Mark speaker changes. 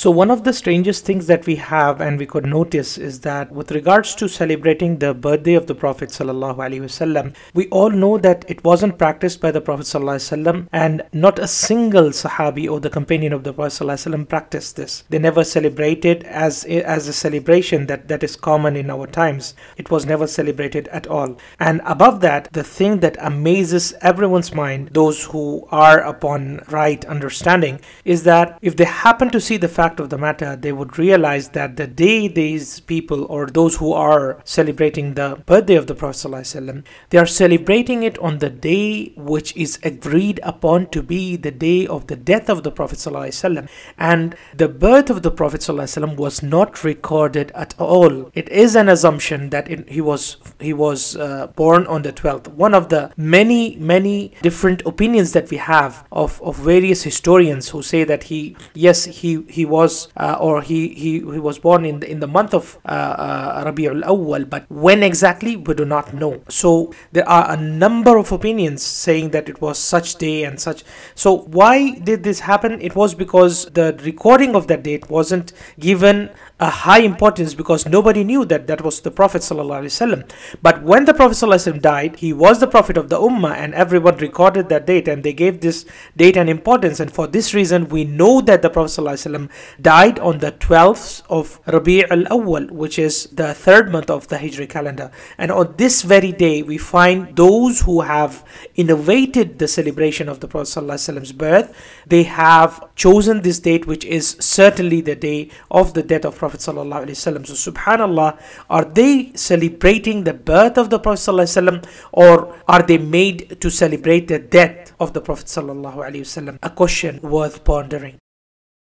Speaker 1: So, one of the strangest things that we have and we could notice is that with regards to celebrating the birthday of the Prophet wasallam, we all know that it wasn't practiced by the Prophet wasallam, and not a single Sahabi or the companion of the Prophet wasallam practiced this. They never celebrated as, as a celebration that, that is common in our times. It was never celebrated at all. And above that, the thing that amazes everyone's mind, those who are upon right understanding, is that if they happen to see the fact fact of the matter, they would realize that the day these people or those who are celebrating the birthday of the Prophet ﷺ, they are celebrating it on the day which is agreed upon to be the day of the death of the Prophet ﷺ. And the birth of the Prophet ﷺ was not recorded at all. It is an assumption that it, he was he was uh, born on the 12th. One of the many many different opinions that we have of, of various historians who say that he yes he he was was uh, or he, he he was born in the in the month of uh, uh, Rabiul Awwal, but when exactly we do not know. So there are a number of opinions saying that it was such day and such. So why did this happen? It was because the recording of that date wasn't given a high importance because nobody knew that that was the Prophet ﷺ. But when the Prophet ﷺ died, he was the Prophet of the Ummah and everyone recorded that date and they gave this date an importance. And for this reason, we know that the Prophet ﷺ died on the 12th of Rabi' al-Awwal, which is the third month of the Hijri calendar. And on this very day, we find those who have innovated the celebration of the Prophet Prophet's birth, they have chosen this date, which is certainly the day of the death of Prophet So subhanAllah, are they celebrating the birth of the Prophet or are they made to celebrate the death of the Prophet A question worth pondering.